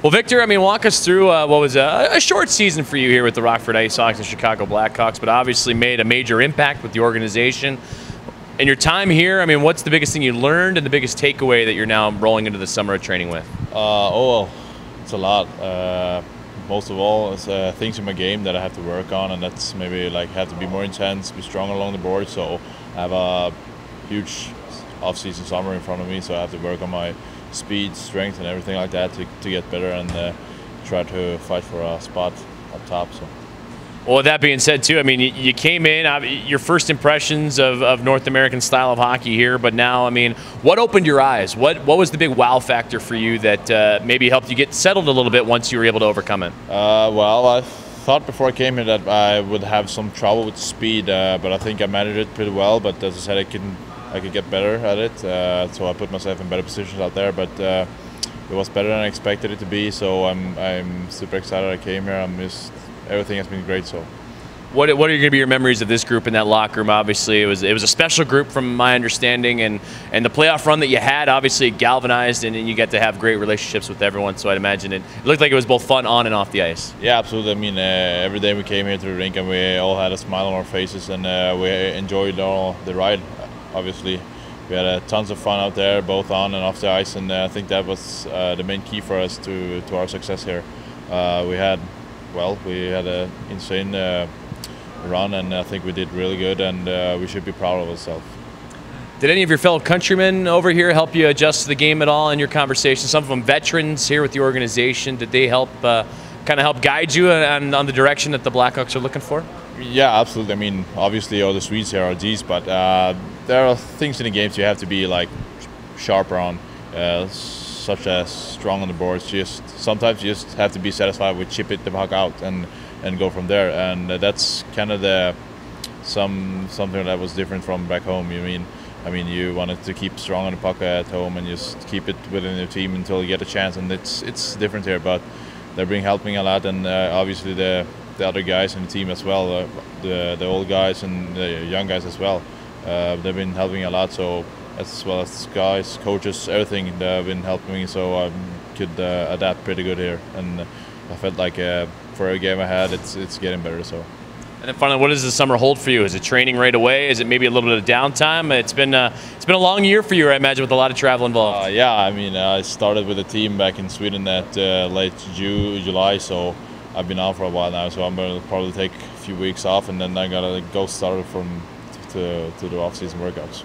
Well, Victor, I mean, walk us through uh, what was a, a, short season for you here with the Rockford IceHogs and Chicago Blackhawks, but obviously made a major impact with the organization. In your time here, I mean, what's the biggest thing you learned and the biggest takeaway that you're now rolling into the summer of training with? Uh, oh, well, it's a lot. Uh, most of all, it's uh, things in my game that I have to work on, and that's maybe like have to be more intense, be strong along the board. So I have a huge off-season summer in front of me, so I have to work on my speed, strength, and everything like that to, to get better and uh, try to fight for a spot up top. So. Well, with that being said, too, I mean, you came in, your first impressions of, of North American style of hockey here, but now, I mean, what opened your eyes? What what was the big wow factor for you that uh, maybe helped you get settled a little bit once you were able to overcome it? Uh, well, I thought before I came here that I would have some trouble with speed, uh, but I think I managed it pretty well. But as I said, I can I could get better at it, uh, so I put myself in better positions out there. But uh, it was better than I expected it to be, so I'm I'm super excited I came here. I'm just everything has been great. So. What, what are going to be your memories of this group in that locker room? Obviously, it was it was a special group from my understanding, and, and the playoff run that you had obviously galvanized, and, and you get to have great relationships with everyone. So I'd imagine it, it, looked like it was both fun on and off the ice. Yeah, absolutely. I mean, uh, every day we came here to the rink, and we all had a smile on our faces, and uh, we enjoyed all the ride. Obviously, we had uh, tons of fun out there, both on and off the ice, and uh, I think that was uh, the main key for us to to our success here. Uh, we had, well, we had an insane run, and I think we did really good, and uh, we should be proud of ourselves. Did any of your fellow countrymen over here help you adjust to the game at all in your conversation? Some of them veterans here with the organization. Did they help uh, kind of help guide you on, on, the direction that the Blackhawks are looking for? Yeah, absolutely. I mean, obviously all the Swedes here are G's, but uh, there are things in the games you have to be like sharper on, uh, such as strong on the boards. Just sometimes you just have to be satisfied with chip it the puck out and and go from there. And uh, that's kind of the some something that was different from back home. You mean, I mean, you wanted to keep strong on the puck at home and just keep it within your team until you get a chance. And it's it's different here, but they've been helping a lot, and uh, obviously the the other guys in the team as well, uh, the the old guys and the young guys as well. Uh, they've been helping a lot. So as well as guys, coaches, everything they've been helping me, so I could uh, adapt pretty good here, and I felt like uh, for every game I had, it's it's getting better. So. And then finally, what does the summer hold for you? Is it training right away? Is it maybe a little bit of downtime? It's been uh, it's been a long year for you, I imagine, with a lot of travel involved. Uh, yeah, I mean, uh, I started with a team back in Sweden at uh, late June, July, so I've been out for a while now. So I'm gonna probably take a few weeks off, and then I gotta go start from to to the off-season workouts.